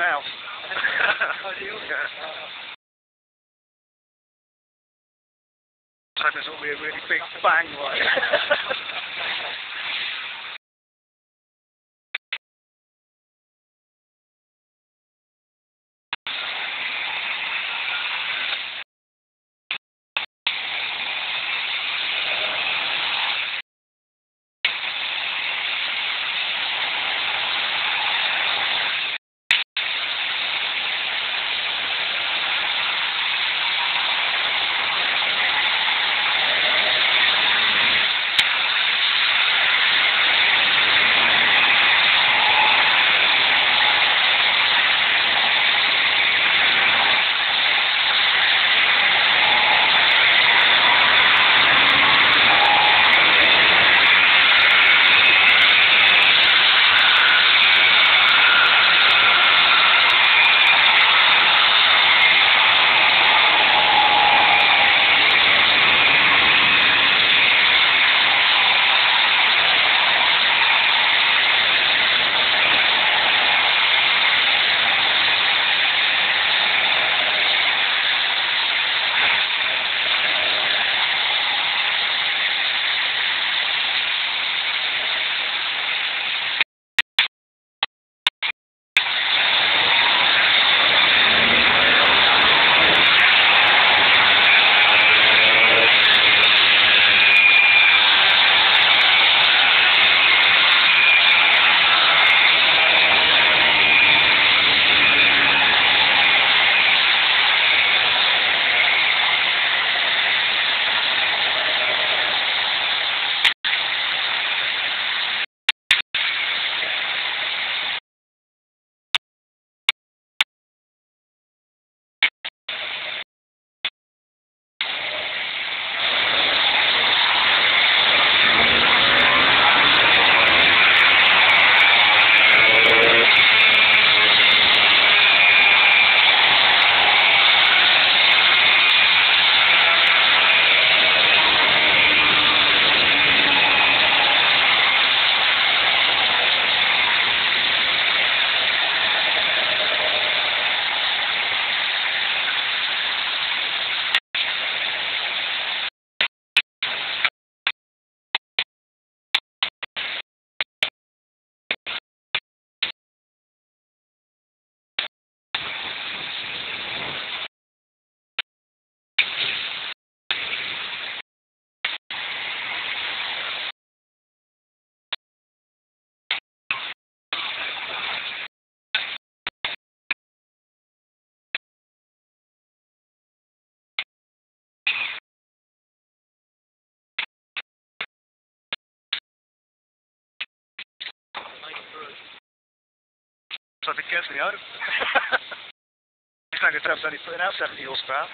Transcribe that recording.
Hit me mouth. yeah. So this will be a really big bang, like. if it gets me out, he's not going to only putting out 70 horsepower.